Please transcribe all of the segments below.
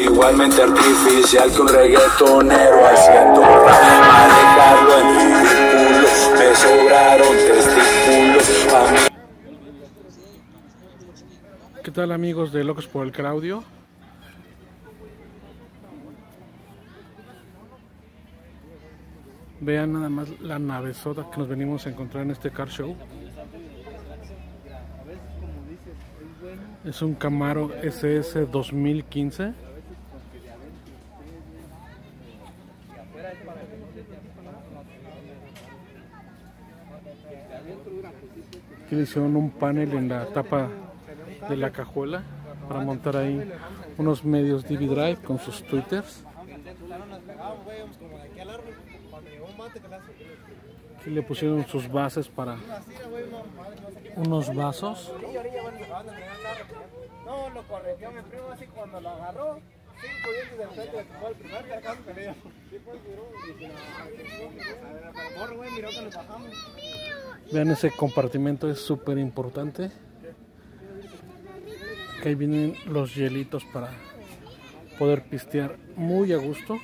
Igualmente artificial que un reggaetonero haciendo rap Manejarlo en ridículo Me sobraron testículos ¿Qué tal amigos de Locos por el Claudio? Vean nada más la navezota que nos venimos a encontrar en este car show. Es un Camaro SS 2015. Aquí le hicieron un panel en la tapa de la cajuela para montar ahí unos medios DV Drive con sus twitters. Aquí le pusieron sus bases para unos vasos. No, lo corrigió mi primo así cuando lo agarró. Cinco dientes. Sí, pues miró. Morro, güey, miró que nos bajamos. Vean ese compartimento, es súper importante. Que ahí vienen los hielitos para poder pistear muy a gusto.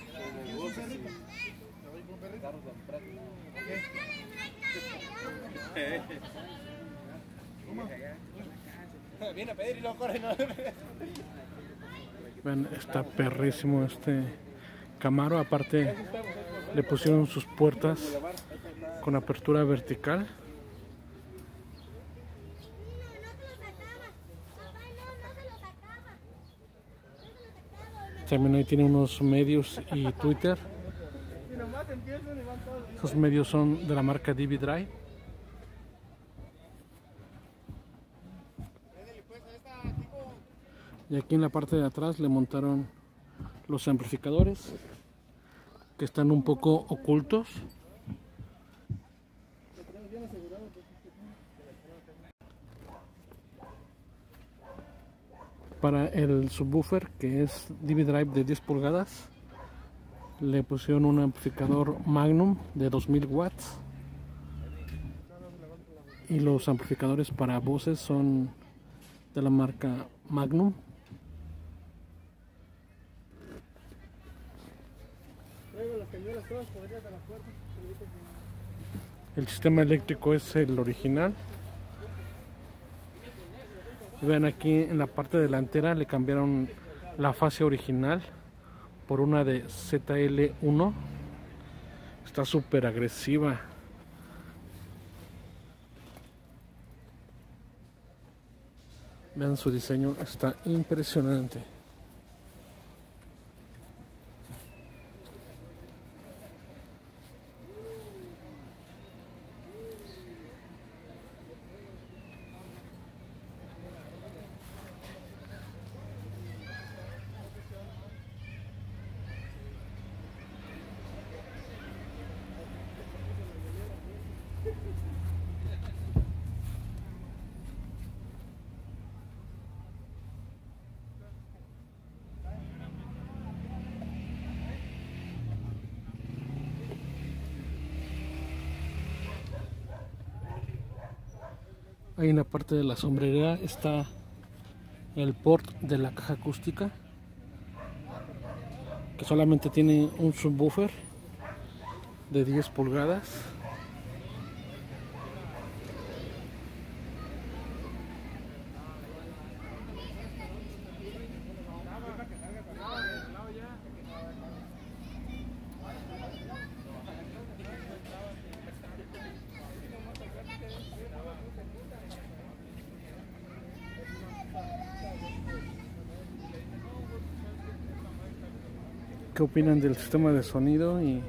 Viene a pedir y lo corre, no. Vean, está perrísimo este Camaro. Aparte, le pusieron sus puertas con apertura vertical. También ahí tiene unos medios y Twitter. Esos medios son de la marca DV Drive. Y aquí en la parte de atrás le montaron los amplificadores que están un poco ocultos. Para el subwoofer que es DV Drive de 10 pulgadas le pusieron un amplificador Magnum de 2000 watts y los amplificadores para voces son de la marca Magnum El sistema eléctrico es el original. Vean aquí en la parte delantera le cambiaron la fase original por una de ZL1. Está súper agresiva. Vean su diseño, está impresionante. Ahí en la parte de la sombrerera está el port de la caja acústica que solamente tiene un subwoofer de 10 pulgadas ¿Qué opinan del sistema de sonido y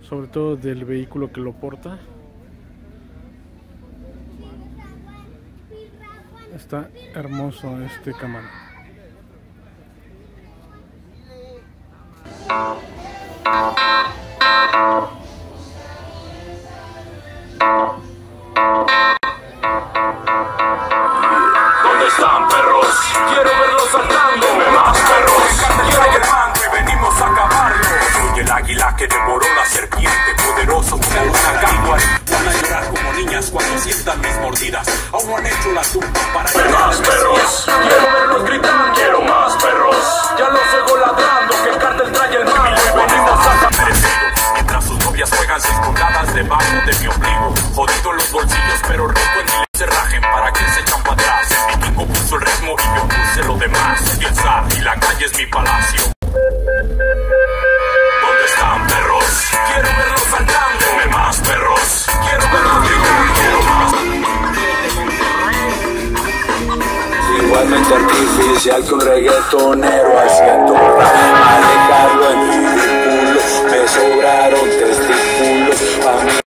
sobre todo del vehículo que lo porta? Está hermoso este cámara. vidas. Aún no han hecho la tumba para quiero más perros quiero verlos gritar quiero más perros. Ya los oigo ladrando que el cártel trae el mando. Venimos a mientras sus novias juegan seis pulgadas debajo de mi ombligo. Jodido en los bolsillos pero rico en mi cerraje para que se echan para atrás. El vikingo puso el ritmo y yo puse lo demás. Y el zar y la calle es mi palacio. igualmente artificial que un reggaetonero haciendo rap. Manejarlo en mi culo, me sobraron testículos.